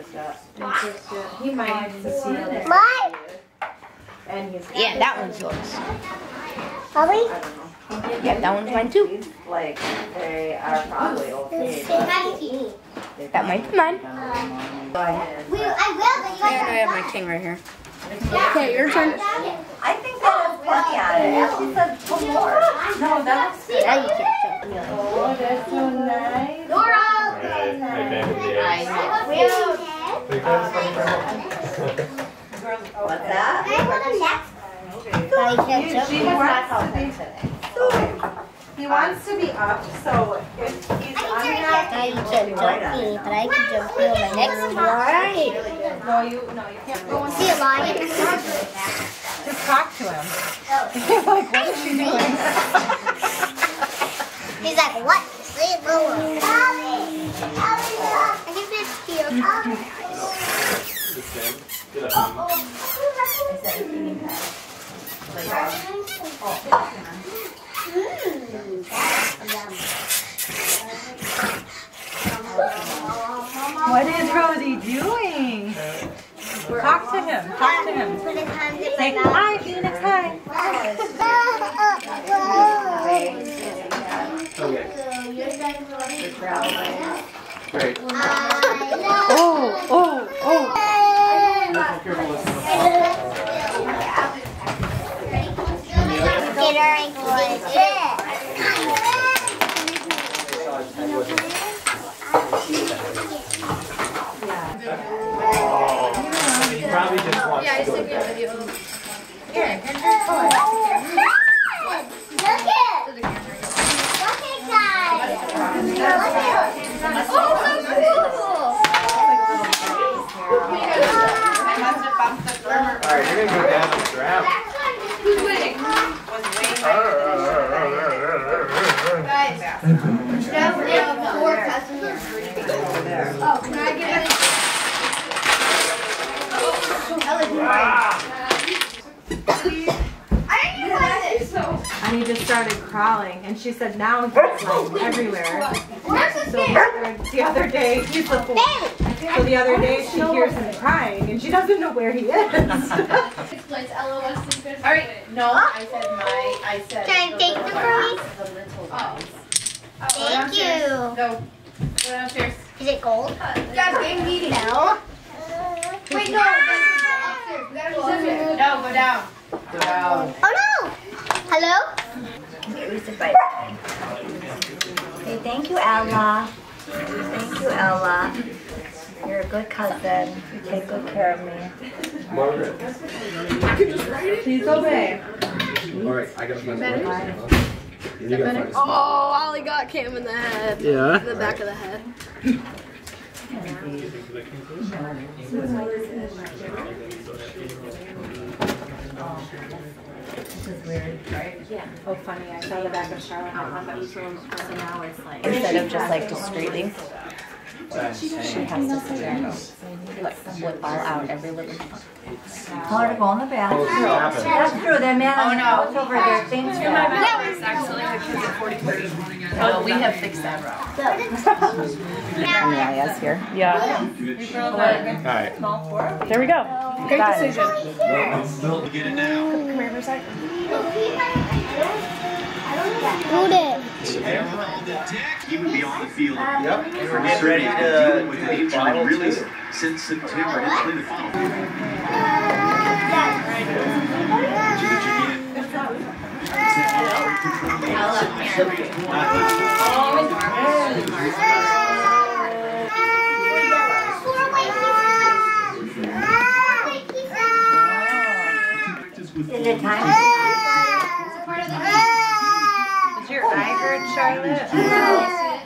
interested. Interested. He might see it. What? And he's. Yeah, that one's yours. Bobby? I don't know. Yeah, that one's mine too. These, like, they are probably okay. Say hi to me. but That might be mine. Go ahead. We, I will, but you I have my king right here. Okay, your turn. I think that has plenty on it. She said put more. No, that looks good. Now you can't show. Oh, that's so nice. Nora! Right, Uh, What's that? Can I go to next? Now you can't She show me. wants to be, he wants to be up, so if he's under, Now you can't jump me, but I can jump you on my next one. Alright. no, you, no, you can't go and See a lion? just talk to him. He's oh. like, what is she doing? He's like, what? Say it lower. I think that's here. Get up. What is Rosie doing? Talk to him, talk to him. Put his hands in Say, hi, Phoenix, hi. Great. Oh, oh, oh. Careful, listen. He probably just winning? Guys. Jeff, we have four cousins. Oh, can I get it? I didn't even like this, so. And he just started crawling, and she said now he's like everywhere. The So the other, the other day, he's the So the other day she hears him crying, and she doesn't know where he is. Explains LOS and All right, no, I said my, I said. Can I take them for me? The little oh. ones. Oh, Thank you. Go. Go downstairs. Is it gold? Uh, guys, game meeting. No. Uh, wait, no. Upstairs. We gotta go upstairs. No, go down. Go down. Oh no! Hello? Hey, thank you, Ella. Thank you, Ella. You're a good cousin. You take good care of me. Margaret. Please obey. Alright, I gotta find some. You gotta find. Oh, Ollie got Cam in the head. Yeah. The back of the head. Oh, funny. I saw the back of Charlotte on my so now it's like. Instead of just like discreetly, she has to sit there and go, like, whip all out every little. Tell her to go in the bathroom. That's true. They're mad. Oh no. It's over there. Things. Oh, we have fixed that route. Yeah, yes, here. Yeah. Alright. There we go. Great decision. Get it now. Come here for a second. Hold it. Camera on the deck, even beyond the field. Yep. Get We're ready ready to to deal with do the the injury final since September. Let's play the final. Did you get? Is it time? Is your eye hurt, Charlotte?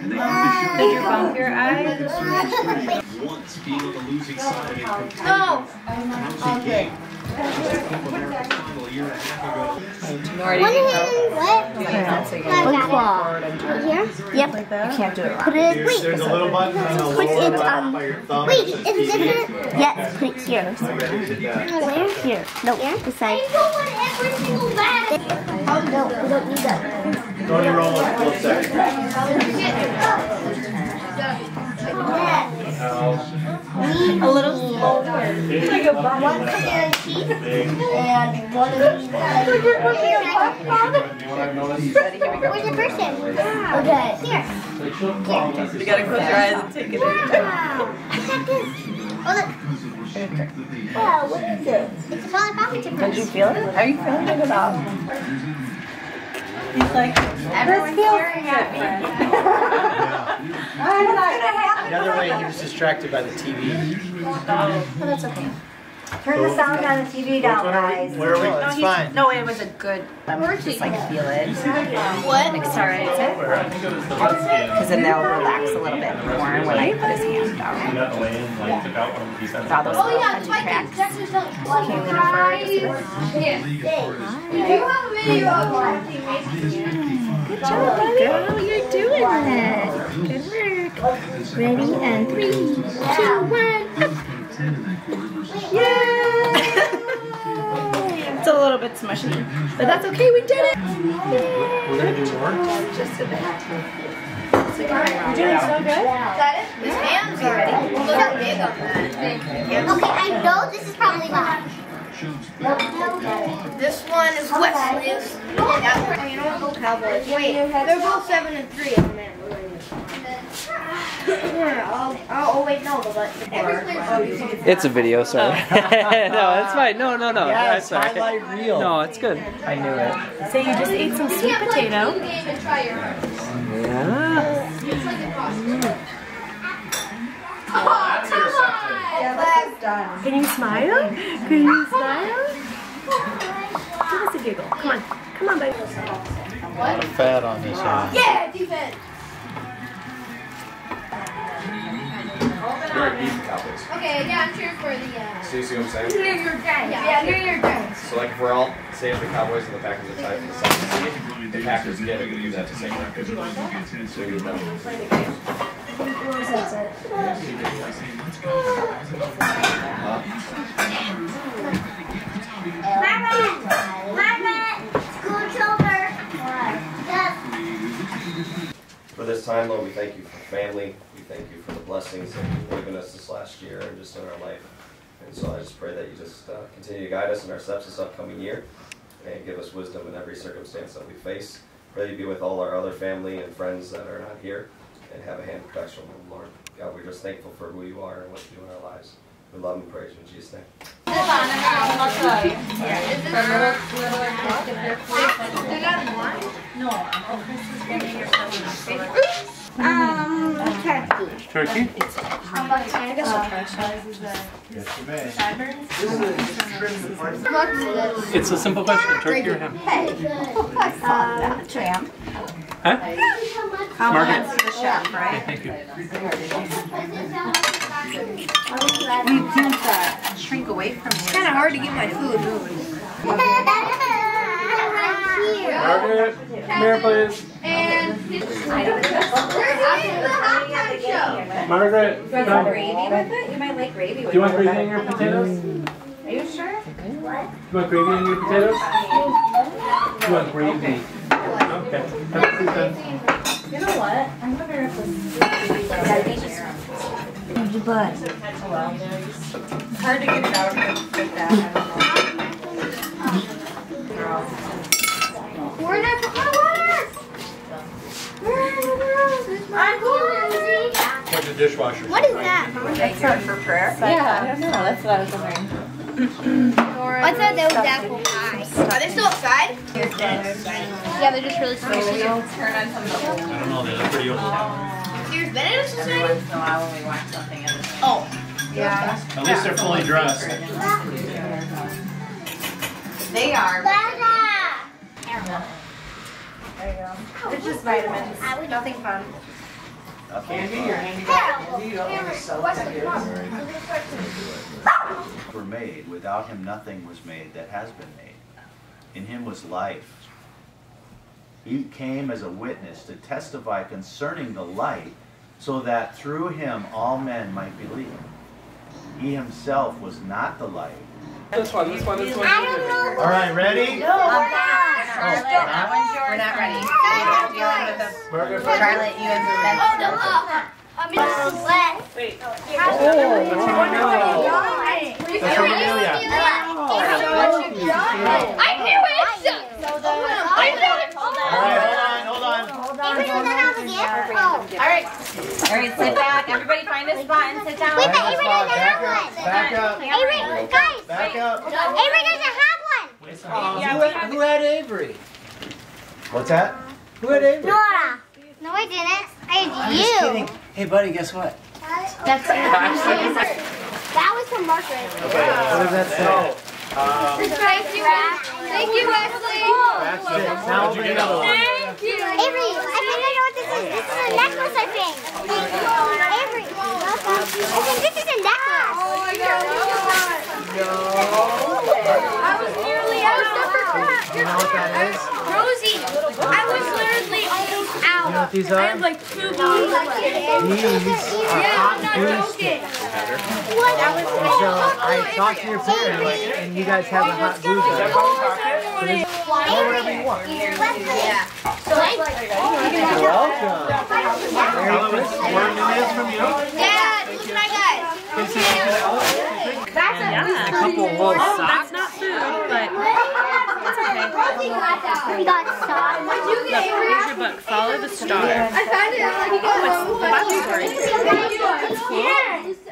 And they have the Did you bump your eye? once being on the losing side of No. Rousey a a half ago. What? One claw. Here? Yep. You can't do it. Put it. There's, there's a little button on Put it thumb. Wait, is it? Yes, put it here. I. Where? Here. No, this side. every single bag. Oh no, we don't need that. Don't you roll it, flip second. Ow. We one cookie and cheese and one of these. Where's the person? Okay. Here. You gotta close your eyes and take it in. Wow. I got this. Oh look. Wow, what is it? It's a solid pocket chip. Did you feel it? Are you feeling it at all? He's like, everyone's staring at me. The other way, he was distracted by the TV. Oh, that's okay. Turn the sound on the TV down, guys. Where are we? No, It's fine. No, it was a good. I'm just like feel it. What? Accelerate it. Because then they'll relax a little bit more when I put his hand down. got away and like took out one of these. All those Oh little yeah, funny Spike cracks. like Yeah. Do you have a video of watching Mason? Good job, girl. You're doing it. Good work. Ready and three, two, one. Yay! it's a little bit smushy, but that's okay. We did it. We're gonna do more? Just a bit. You're doing so good. Is that it? His hands are ready. Look how big on that. Okay, I know this is probably mine. This one is Wesley's. Yeah, oh, you know what? Go Cowboys. Wait, they're both seven and three. Oh man. Yeah, I'll, oh, oh wait, no, but every It's a video, sorry. no, it's fine. No, no, no. Yeah, That's it's all right. highlight reel. No, it's good. I knew it. So you just ate some sweet potato. game and try your Yeah. It's like a cross. Can you smile? Can you smile? Give us a giggle. Come on. Come on, baby. A lot of fat on this hand. Yeah, defense. So you see what I'm saying? New York Giants. Yeah, New York Giants. So like if we're all, say if the Cowboys and the Packers are tied for the second seed, the Packers get it, we do that the same record. So we know. Margaret! Margaret! School's over. Yes. For this time, Lord, we thank you for family. We thank you for the blessings that you've given us this last year and just in our life. And so I just pray that you just uh, continue to guide us in our steps this upcoming year and give us wisdom in every circumstance that we face. Pray you be with all our other family and friends that are not here and have a hand of protection on them, Lord. God, we're just thankful for who you are and what you do in our lives. We love and praise you in Jesus' name. Um, turkey. Turkey? Yes, you may. It's a simple question. Turkey or ham? Uh, Tramp. Huh? Compliments to the chef, right? Thank you. We can't uh, shrink away from you. Kind of hard to get my food Margaret, come here, please. And. Margaret, You want gravy with it? You might like gravy with do you want gravy in your potatoes? Are you sure? Do you want gravy in your potatoes? You want gravy? Okay. You know what? I wonder if this. But It's hard to get it out like that. Where did I put my water? I'm going. Put the dishwasher. What is that? That's not for prayer? Yeah, I don't know. That's what I was wondering. I thought that was apple pie. Are they still outside? Yeah, they're just really Maybe turn on some I don't know, they look pretty old. Here's Benedict every Society. once in a while when we want something in Oh, Yeah. At least they're fully dressed. They are. Dada. There you go. It's just vitamins. Oh, Nothing fun. Were made. Without him, nothing was made that has been made. In him was life. He came as a witness to testify concerning the light, so that through him all men might believe. He himself was not the light. This one, this one, this one. I don't know. All right, ready? Charlotte, that one's yours. We're not ready. You're dealing with the Charlotte, you have oh, no, the uh, I'm in the sweat. Oh, what's in your mouth? Please That's from Amelia. I knew it! I knew it! All right, hold on, hold on. Avery doesn't have a gift. Oh. All right. All right, sit back. Everybody find a spot and sit down. Wait, but Avery doesn't have one. back up, Avery, guys, back up. Avery doesn't have one. who, had, who had Avery? What's that? Who had Avery? Nora. No, I didn't. I had Just you. kidding. Hey, buddy, guess what? That's That was from Margaret. What does that say? Thank you, um, Thank you, Wesley. That's it. Now open the other one. Thank you. Avery, I think I know what this is. This is a necklace, I think. Avery, welcome. I think this is a necklace. Oh my God. I was nearly out. You know what that is? Rosie, I was literally almost out. You know what these I are? had like two balls left. These are Yeah, hot I'm not glue joking. sticks. What? And so I talked to your parents, and you guys have a hot glue gun. So this, or whatever you want. You're welcome. Merry Christmas. More news from you? Dad, look what I got. Yeah. A couple of socks. That's not food, but We got socks. look, here's your book. Follow the star. I found it. I'm like, you got It's the Bible story. Yes.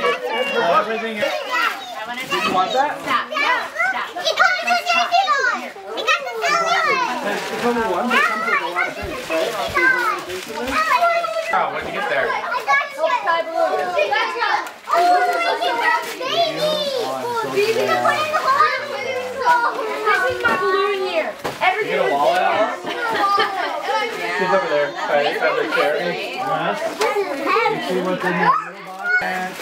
That's a Everything. You want that? Stop. Stop. He got the jersey on. He got the jersey on. It's only one, but it comes with a lot of things, right? Oh, what'd you get there? I got you. Oh, baby. Baby, put it in the hole. This is my balloon year. You get a wallet out? She's over there. Right, fabric chair. Yes. See what's in there. And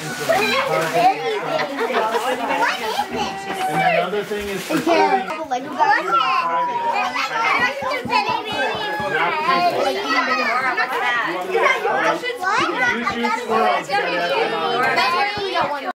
another thing is for yeah. clothing. Squirrels.